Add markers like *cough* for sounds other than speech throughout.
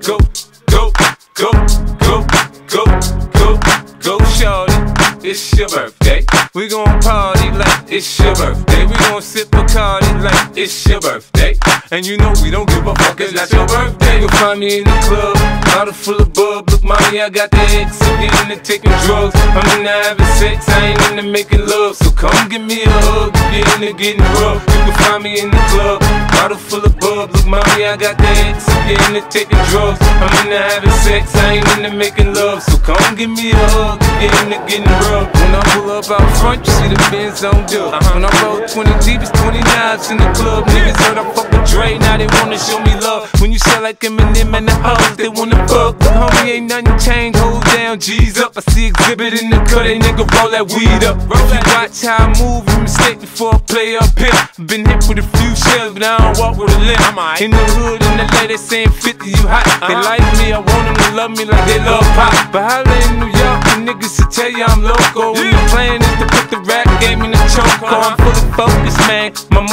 go, go, go, go, go, go, go, shorty. It's your birthday. We gon' party like it's your birthday. We gon' sip a party like it's your birthday. And you know we don't give a fuck, it's not your birthday. You'll find me in the club, bottle full of bub. Look, mommy, I got the X. Get into taking drugs. I'm into having sex, I ain't into making love. So come give me a hug. you get into getting rough. You can find me in the club, bottle full of bub. Look, mommy, I got the X. Get into taking drugs. I'm into having sex, I ain't into making love. So come give me a hug. you get into getting rough. When I pull up out front, you see the Benz on dub. When I roll 20 deep, it's 29s in the club. Niggas heard I fuck with Dre, now they wanna show me love. When you sell like Eminem and the hoes, they wanna fuck. But homie, ain't nothing changed. Hold down, G's up. I see Xzibit in the cut, they nigga roll that weed up. If you watch how I move, you mistake before I play up here. Been hit with a few shells, but I don't walk with a limp. In the hood, in the lady saying 50, you hot. They like me, I want them to love me like they love pop. But holla in New York, the niggas to tell you I'm loco. And the plan is to put the rap game in the choke. I'm man. My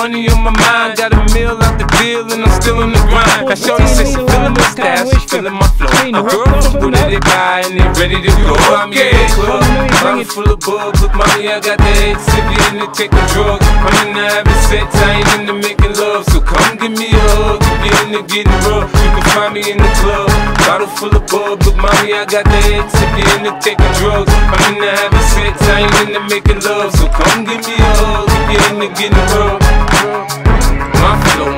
money on my mind, got a meal out the deal, and I'm still in the grind. Now Shorty says she feeling my style, she feeling my flow. A girl from Buddha, they buy and they ready to go. I'm in the club, bottle full of bugs. Look, mommy, I got the head sippy in the taking drugs. I'm in the having sex, I ain't into making love. So come give me a hug, get in the getting rough. You can find me in the club, bottle full of bugs. Look, mommy, I got the head sippy in the taking drugs. I'm in the having sex, I ain't into making love. So come give me a hug, get in the getting rough.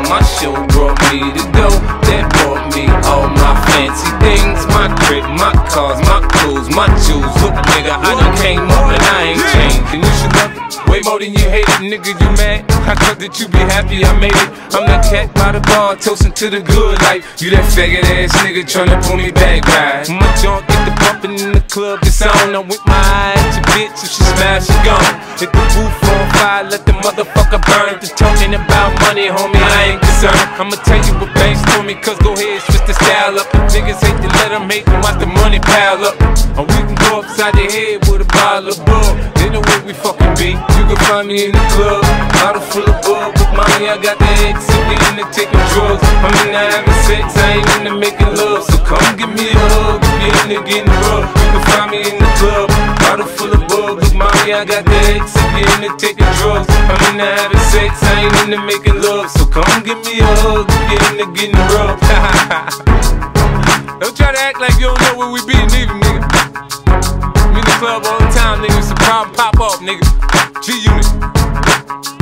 My show brought me to go. That brought me all my fancy things. My crib, my cars, my clothes, my jewels. Look, nigga, I done came up and I ain't changed. And you should love it. Way more than you hate it, nigga, you mad? I thought that you be happy I made it. I'm that cat by the bar, toasting to the good life. You that faggot ass nigga tryna pull me back, right? My junk get the bumping in the club, it's on. I'm with my eye at your bitch, if she smash, she gone. Hit the roof on fire, let the motherfucker burn. The talking about money, homie, I ain't concerned. I'ma tell you what Banks told me, cause go ahead, switch the style up. The niggas hate to let them hate them, watch the money pile up. Or we can go upside the head with a bottle of bull. They know where we fucking be. You can find me in the club, bottle full of bug. With money, I got the X, we in the taking drugs. I'm in the having sex, I ain't into making love. So come give me a hug, if you're into getting rough. I got the X, if you're into taking drugs. I'm in the having sex, I ain't into making love. So come give me a hug, you're into getting rough. *laughs* Don't try to act like you don't know where we be, neither, nigga. We in the club all the time, nigga. It's a problem, pop off, nigga. G Unit.